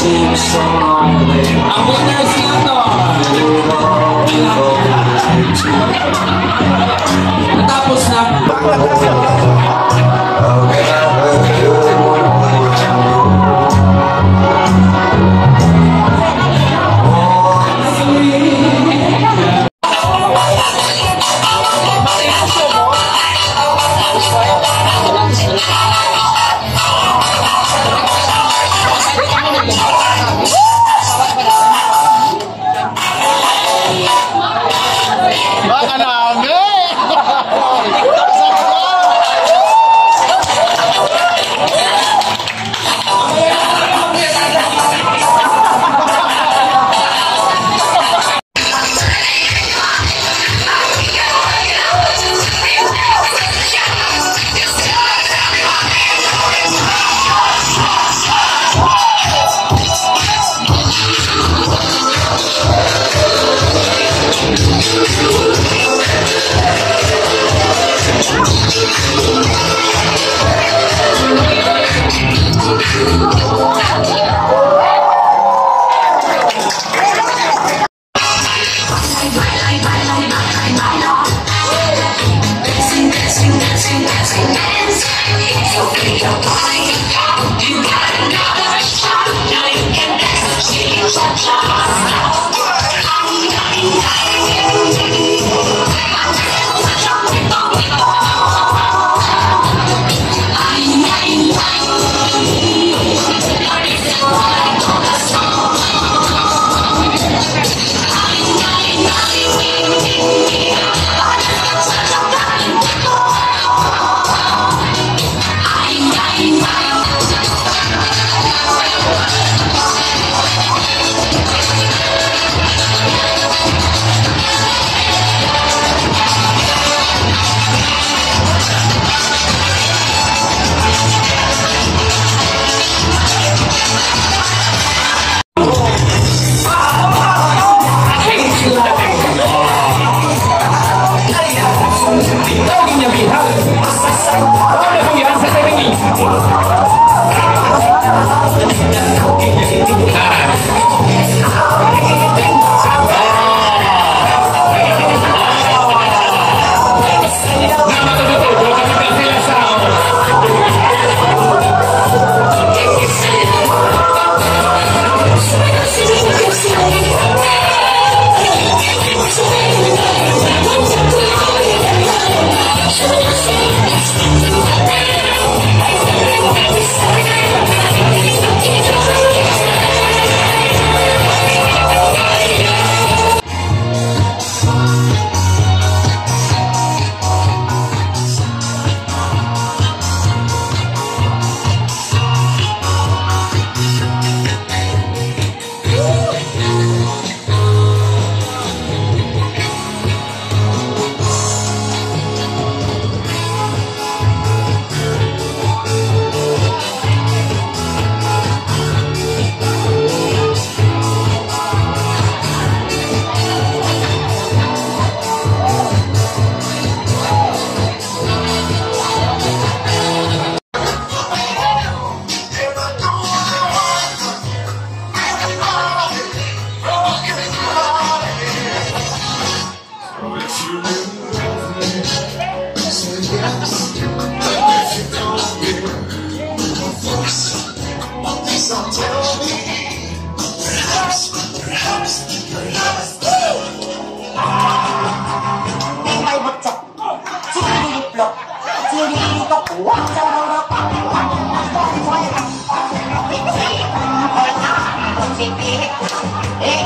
seems so lonely. Ang winner sila to. Natapos na. Sing, sing, sing, sing, sing, sing, sing, sing, sing, sing,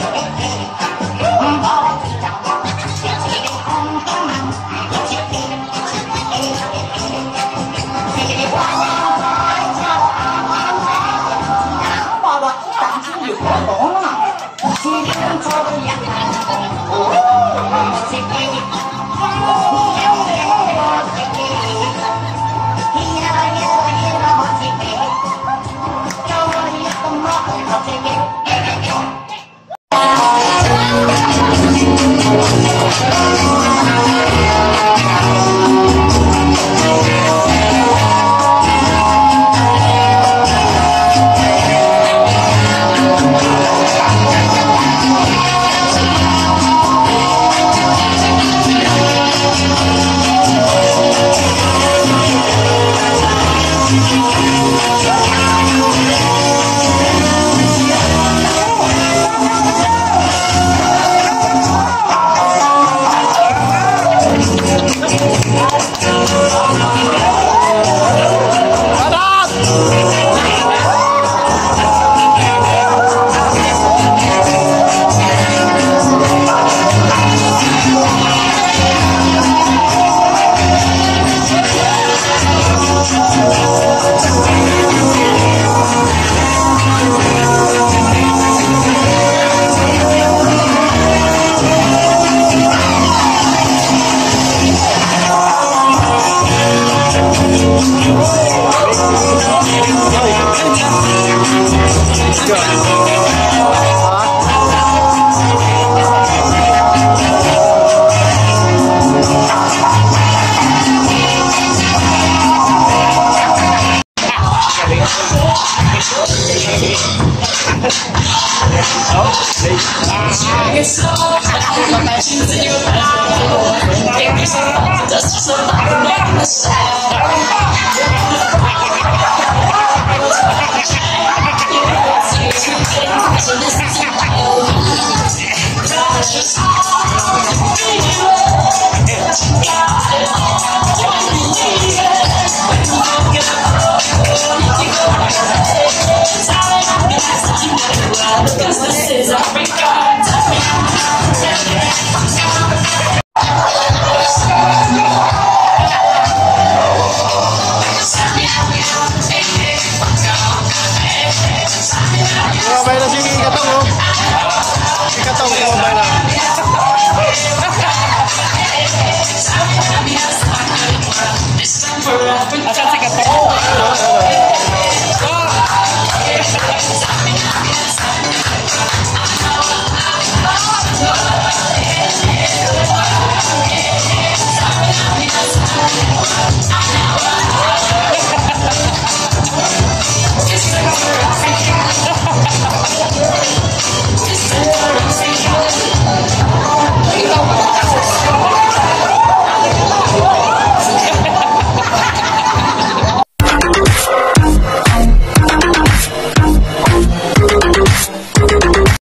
Oh, oh, oh. Dust yourself make a mistake.